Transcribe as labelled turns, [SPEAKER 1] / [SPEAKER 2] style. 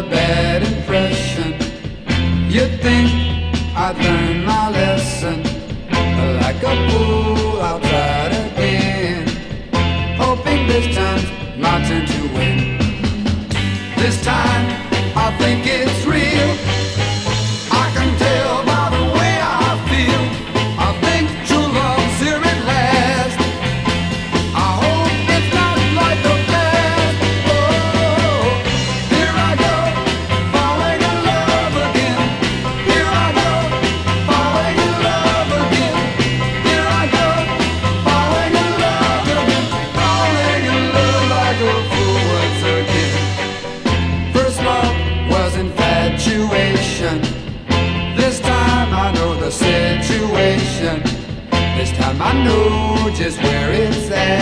[SPEAKER 1] a bad impression. You'd think I'd learn my lesson. Like a fool, I'll try it again. Hoping this time's my turn to win. This time, I think it's First love was infatuation. This time I know the situation. This time I know just where it's at.